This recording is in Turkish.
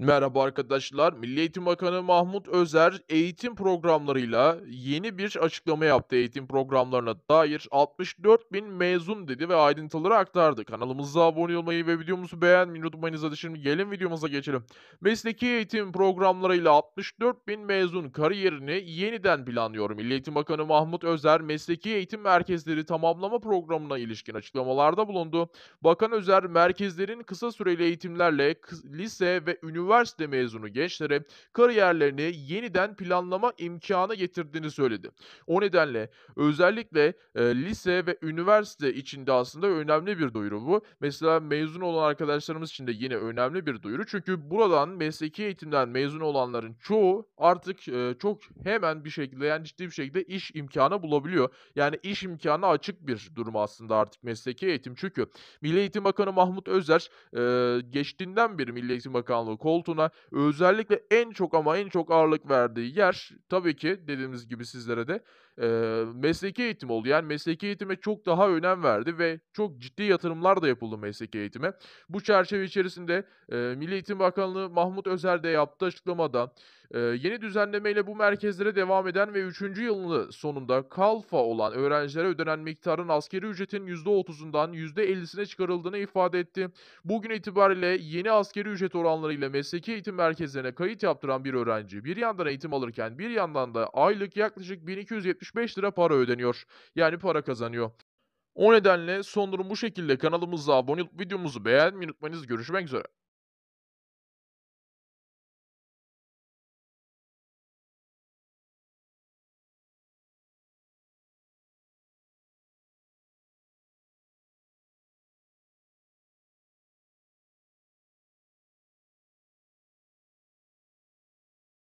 Merhaba arkadaşlar. Milli Eğitim Bakanı Mahmut Özer eğitim programlarıyla yeni bir açıklama yaptı. Eğitim programlarına dair 64 bin mezun dedi ve ayrıntıları aktardı. Kanalımıza abone olmayı ve videomuzu beğenmeyi unutmayınız. Hadi şimdi gelin videomuza geçelim. Mesleki eğitim programlarıyla 64 bin mezun kariyerini yeniden planlıyor. Milli Eğitim Bakanı Mahmut Özer mesleki eğitim merkezleri tamamlama programına ilişkin açıklamalarda bulundu. Bakan Özer merkezlerin kısa süreli eğitimlerle lise ve üniversite mezunu gençlere kariyerlerini yeniden planlama imkanı getirdiğini söyledi. O nedenle özellikle e, lise ve üniversite içinde aslında önemli bir duyuru bu. Mesela mezun olan arkadaşlarımız için de yine önemli bir duyuru. Çünkü buradan mesleki eğitimden mezun olanların çoğu artık e, çok hemen bir şekilde yani ciddi bir şekilde iş imkanı bulabiliyor. Yani iş imkanı açık bir durum aslında artık mesleki eğitim. Çünkü Milli Eğitim Bakanı Mahmut Özer e, geçtiğinden beri Milli Eğitim Bakanlığı koltuğuna özellikle en çok ama en çok ağırlık verdiği yer tabii ki dediğimiz gibi sizlere de e, mesleki eğitim oldu. Yani mesleki eğitime çok daha önem verdi ve çok ciddi yatırımlar da yapıldı mesleki eğitime. Bu çerçeve içerisinde e, Milli Eğitim Bakanlığı Mahmut Özer de yaptığı açıklamada e, yeni düzenlemeyle bu merkezlere devam eden ve 3. yılını sonunda kalfa olan öğrencilere ödenen miktarın askeri ücretin %30'undan %50'sine çıkarıldığını ifade etti. Bugün itibariyle yeni askeri ücret oranlarıyla mesleki eğitim merkezlerine kayıt yaptıran bir öğrenci bir yandan eğitim alırken bir yandan da aylık yaklaşık 1275 lira para ödeniyor. Yani para kazanıyor. O nedenle son durum bu şekilde. Kanalımıza abone olup videomuzu beğenmeyi unutmayınız. Görüşmek üzere.